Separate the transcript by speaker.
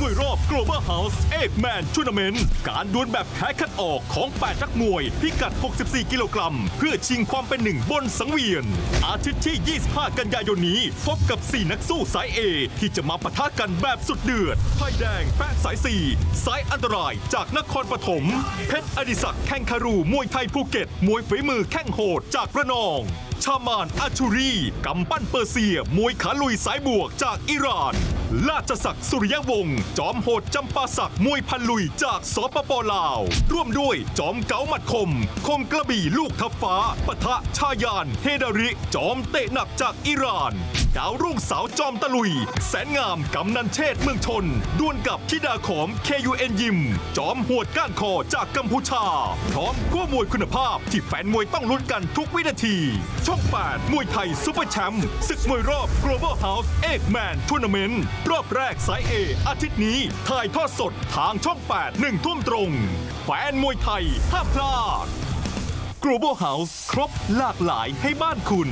Speaker 1: มวยรอบ Global House เอกแมนชัวร์นเมนการดวลแบบแพ้คัดออกของ 8 นักมวย พิกัด 64 กิโลกรัม เพื่อชิงความเป็นหนึ่งบนสังเวียน อาทิตย์ที่ 25 กันยายนนี้พบกับ 4 นักสู้สาย A ที่จะมาปะทะกันแบบสุดเดือดไฟแดงแปะสาย 4 สายอันตรายจากนครปฐมเพชรอดิศักดิ์แข่งคารูมวยไทยภูเก็ต มวยฝีมือแข่งโหดจากระนอง ชามานอาชูรีกำปั้นเปอร์เซีย มวยขาลุยสายบวกจากอิหร่าน ราชศักดิ์สุริยวงศ์จอมโหดจำปาศักดิ์มวยพันลุยจากสปปลาว ร่วมด้วยจอมเก๋าหมัดคม คมกระบี่ลูกทับฟ้าปะทะชายาน เฮดาริ จอมเตะหนักจากอิหร่าน ดาวรุ่งสาวจอมตะลุย แสนงามกำนันเชษเมืองชนดวลกับธิดาขอม KUN ยิม จอมหวดก้านคอจากกัมพูชา พร้อมขั้วมวยคุณภาพที่แฟนมวยต้องลุ้นกันทุกวินาทีช่อง8มวยไทย Super Champ ศึกมวยรอบ Global House eight man tournament รอบแรกสาย A อาทิตย์นี้ถ่ายทอดสดทางช่อง 8 1 ทุ่มตรง แฟนมวยไทยห้ามพลาด Global House ครบหลากหลายให้บ้านคุณ